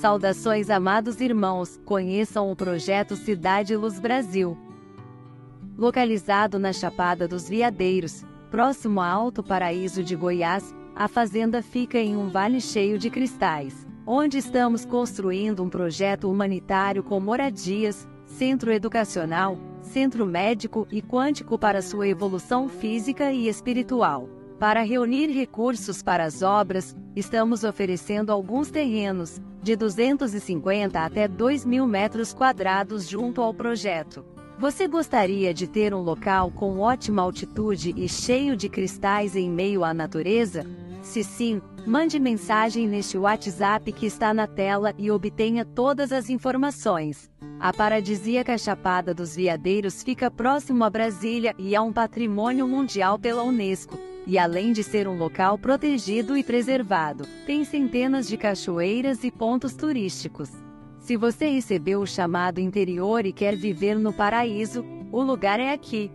Saudações, amados irmãos, conheçam o projeto Cidade Luz Brasil. Localizado na Chapada dos Veadeiros, próximo a Alto Paraíso de Goiás, a fazenda fica em um vale cheio de cristais, onde estamos construindo um projeto humanitário com moradias, centro educacional, centro médico e quântico para sua evolução física e espiritual. Para reunir recursos para as obras, estamos oferecendo alguns terrenos, de 250 até 2 mil metros quadrados junto ao projeto. Você gostaria de ter um local com ótima altitude e cheio de cristais em meio à natureza? Se sim, mande mensagem neste WhatsApp que está na tela e obtenha todas as informações. A paradisíaca Chapada dos Veadeiros fica próximo a Brasília e é um patrimônio mundial pela Unesco e além de ser um local protegido e preservado, tem centenas de cachoeiras e pontos turísticos. Se você recebeu o chamado interior e quer viver no paraíso, o lugar é aqui.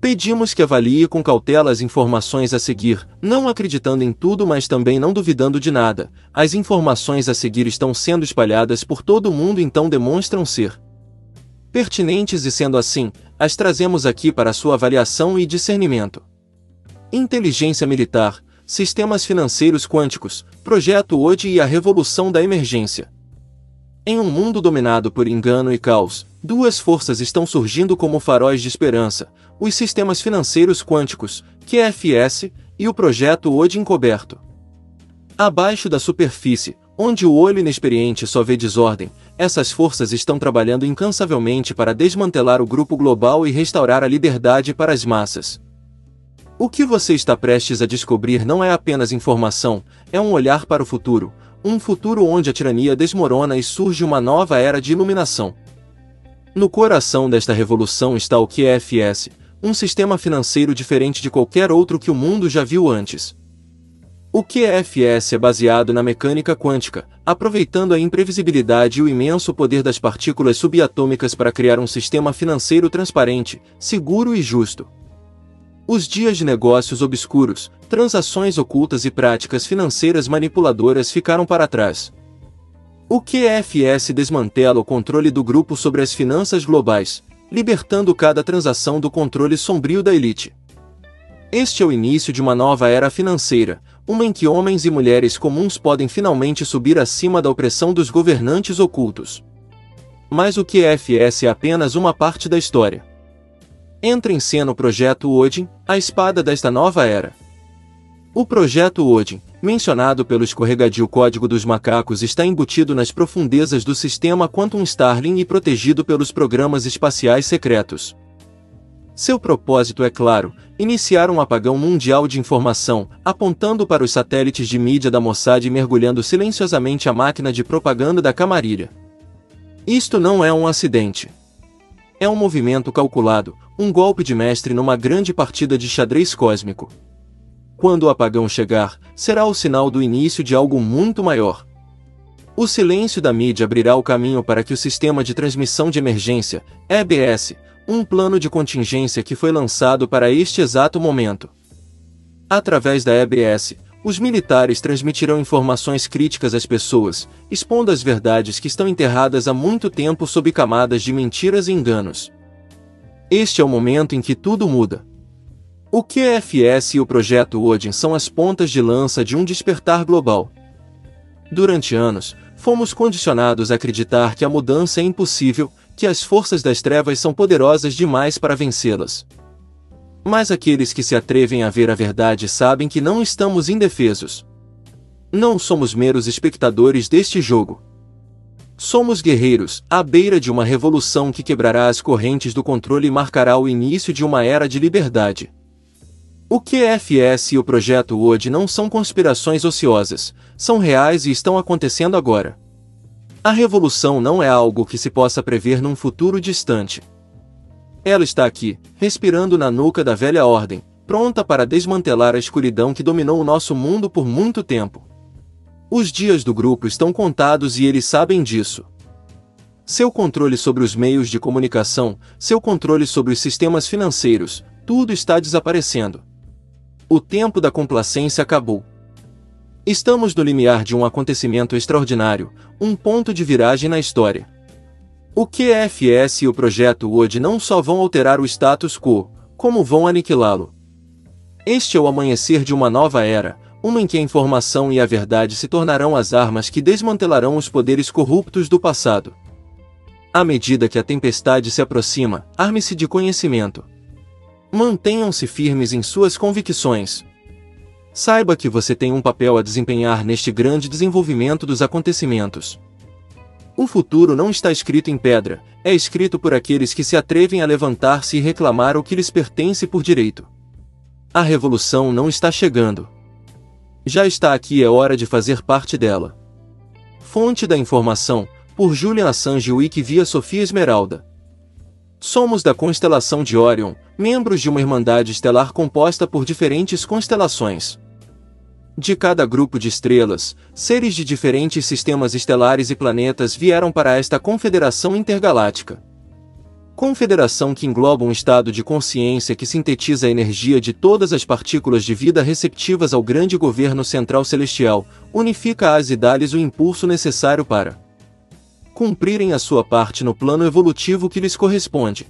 Pedimos que avalie com cautela as informações a seguir, não acreditando em tudo, mas também não duvidando de nada. As informações a seguir estão sendo espalhadas por todo o mundo, então demonstram ser pertinentes e, sendo assim, as trazemos aqui para sua avaliação e discernimento. Inteligência Militar, Sistemas Financeiros Quânticos, Projeto ODI e a Revolução da Emergência. Em um mundo dominado por engano e caos, duas forças estão surgindo como faróis de esperança: os sistemas financeiros quânticos, QFS, e o projeto ODI encoberto. Abaixo da superfície, onde o olho inexperiente só vê desordem, essas forças estão trabalhando incansavelmente para desmantelar o grupo global e restaurar a liberdade para as massas. O que você está prestes a descobrir não é apenas informação, é um olhar para o futuro, um futuro onde a tirania desmorona e surge uma nova era de iluminação. No coração desta revolução está o QFS, um sistema financeiro diferente de qualquer outro que o mundo já viu antes. O QFS é baseado na mecânica quântica, aproveitando a imprevisibilidade e o imenso poder das partículas subatômicas para criar um sistema financeiro transparente, seguro e justo. Os dias de negócios obscuros, transações ocultas e práticas financeiras manipuladoras ficaram para trás. O QFS desmantela o controle do grupo sobre as finanças globais, libertando cada transação do controle sombrio da elite. Este é o início de uma nova era financeira, uma em que homens e mulheres comuns podem finalmente subir acima da opressão dos governantes ocultos. Mas o QFS é apenas uma parte da história entra em cena o projeto Odin, a espada desta nova era. O projeto Odin, mencionado pelo escorregadio Código dos Macacos, está embutido nas profundezas do sistema Quantum Starling e protegido pelos programas espaciais secretos. Seu propósito é claro: iniciar um apagão mundial de informação, apontando para os satélites de mídia da Mossad e mergulhando silenciosamente a máquina de propaganda da camarilha. Isto não é um acidente. É um movimento calculado, um golpe de mestre numa grande partida de xadrez cósmico. Quando o apagão chegar, será o sinal do início de algo muito maior. O silêncio da mídia abrirá o caminho para que o sistema de transmissão de emergência, EBS, um plano de contingência que foi lançado para este exato momento. Através da EBS, os militares transmitirão informações críticas às pessoas, expondo as verdades que estão enterradas há muito tempo sob camadas de mentiras e enganos. Este é o momento em que tudo muda. O QFS e o projeto Odin são as pontas de lança de um despertar global. Durante anos, fomos condicionados a acreditar que a mudança é impossível, que as forças das trevas são poderosas demais para vencê-las. Mas aqueles que se atrevem a ver a verdade sabem que não estamos indefesos. Não somos meros espectadores deste jogo. Somos guerreiros, à beira de uma revolução que quebrará as correntes do controle e marcará o início de uma era de liberdade. O QFS e o projeto OD não são conspirações ociosas, são reais e estão acontecendo agora. A revolução não é algo que se possa prever num futuro distante. Ela está aqui, respirando na nuca da velha ordem, pronta para desmantelar a escuridão que dominou o nosso mundo por muito tempo. Os dias do grupo estão contados e eles sabem disso. Seu controle sobre os meios de comunicação, seu controle sobre os sistemas financeiros, tudo está desaparecendo. O tempo da complacência acabou. Estamos no limiar de um acontecimento extraordinário, um ponto de viragem na história. O QFS e o projeto WOD não só vão alterar o status quo, como vão aniquilá-lo. Este é o amanhecer de uma nova era, uma em que a informação e a verdade se tornarão as armas que desmantelarão os poderes corruptos do passado. À medida que a tempestade se aproxima, arme-se de conhecimento. Mantenham-se firmes em suas convicções, Saiba que você tem um papel a desempenhar neste grande desenvolvimento dos acontecimentos. O futuro não está escrito em pedra, é escrito por aqueles que se atrevem a levantar-se e reclamar o que lhes pertence por direito. A revolução não está chegando. Já está aqui, é hora de fazer parte dela. Fonte da informação, por Julian Assange Wiki via Sofia Esmeralda. Somos da constelação de Orion, membros de uma irmandade estelar composta por diferentes constelações. De cada grupo de estrelas, seres de diferentes sistemas estelares e planetas vieram para esta confederação intergaláctica. Confederação que engloba um estado de consciência que sintetiza a energia de todas as partículas de vida receptivas ao grande governo central celestial, unifica-as e dá-lhes o impulso necessário para cumprirem a sua parte no plano evolutivo que lhes corresponde.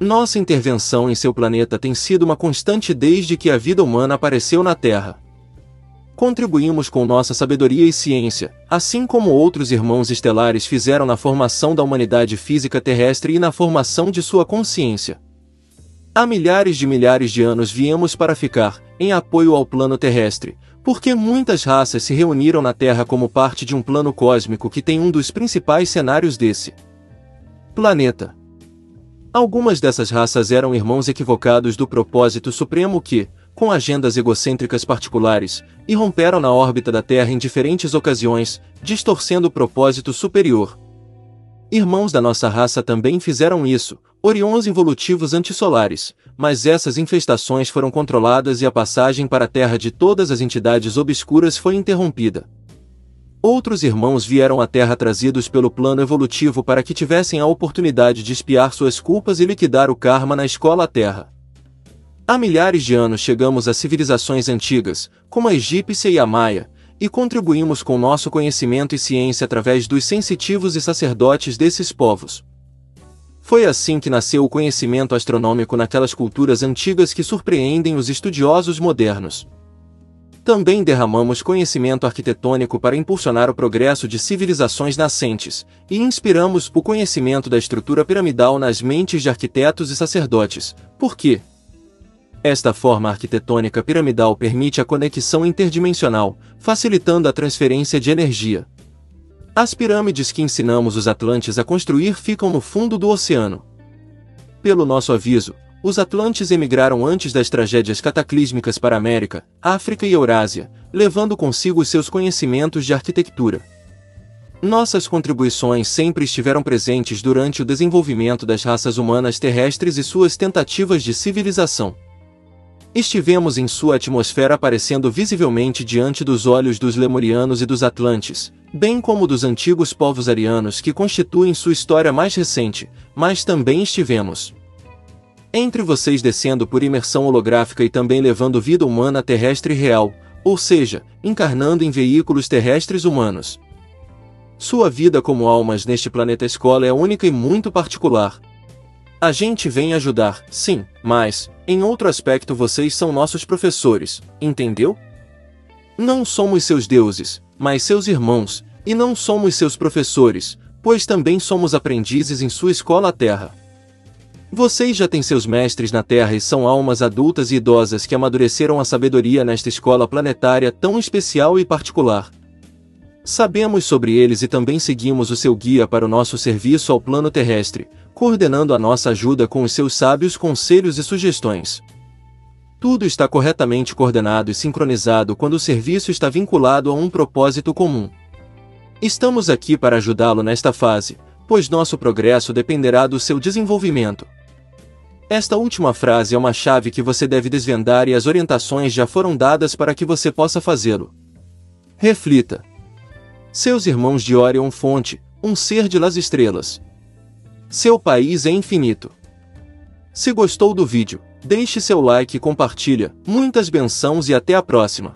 Nossa intervenção em seu planeta tem sido uma constante desde que a vida humana apareceu na Terra contribuímos com nossa sabedoria e ciência, assim como outros irmãos estelares fizeram na formação da humanidade física terrestre e na formação de sua consciência. Há milhares de milhares de anos viemos para ficar, em apoio ao plano terrestre, porque muitas raças se reuniram na Terra como parte de um plano cósmico que tem um dos principais cenários desse planeta. Algumas dessas raças eram irmãos equivocados do propósito supremo que, com agendas egocêntricas particulares, irromperam na órbita da Terra em diferentes ocasiões, distorcendo o propósito superior. Irmãos da nossa raça também fizeram isso, orions involutivos antissolares, mas essas infestações foram controladas e a passagem para a Terra de todas as entidades obscuras foi interrompida. Outros irmãos vieram à Terra trazidos pelo plano evolutivo para que tivessem a oportunidade de espiar suas culpas e liquidar o karma na escola Terra. Há milhares de anos chegamos a civilizações antigas, como a egípcia e a maia, e contribuímos com nosso conhecimento e ciência através dos sensitivos e sacerdotes desses povos. Foi assim que nasceu o conhecimento astronômico naquelas culturas antigas que surpreendem os estudiosos modernos. Também derramamos conhecimento arquitetônico para impulsionar o progresso de civilizações nascentes, e inspiramos o conhecimento da estrutura piramidal nas mentes de arquitetos e sacerdotes, porque, esta forma arquitetônica piramidal permite a conexão interdimensional, facilitando a transferência de energia. As pirâmides que ensinamos os Atlantes a construir ficam no fundo do oceano. Pelo nosso aviso, os Atlantes emigraram antes das tragédias cataclísmicas para América, África e Eurásia, levando consigo seus conhecimentos de arquitetura. Nossas contribuições sempre estiveram presentes durante o desenvolvimento das raças humanas terrestres e suas tentativas de civilização. Estivemos em sua atmosfera aparecendo visivelmente diante dos olhos dos lemurianos e dos atlantes, bem como dos antigos povos arianos que constituem sua história mais recente, mas também estivemos entre vocês descendo por imersão holográfica e também levando vida humana terrestre real, ou seja, encarnando em veículos terrestres humanos. Sua vida como almas neste planeta escola é única e muito particular, a gente vem ajudar, sim, mas, em outro aspecto, vocês são nossos professores, entendeu? Não somos seus deuses, mas seus irmãos, e não somos seus professores, pois também somos aprendizes em sua escola Terra. Vocês já têm seus mestres na Terra e são almas adultas e idosas que amadureceram a sabedoria nesta escola planetária tão especial e particular. Sabemos sobre eles e também seguimos o seu guia para o nosso serviço ao plano terrestre, coordenando a nossa ajuda com os seus sábios conselhos e sugestões. Tudo está corretamente coordenado e sincronizado quando o serviço está vinculado a um propósito comum. Estamos aqui para ajudá-lo nesta fase, pois nosso progresso dependerá do seu desenvolvimento. Esta última frase é uma chave que você deve desvendar e as orientações já foram dadas para que você possa fazê-lo. Reflita. Seus irmãos de Orion Fonte, um ser de las estrelas, seu país é infinito. Se gostou do vídeo, deixe seu like e compartilha. Muitas bençãos e até a próxima.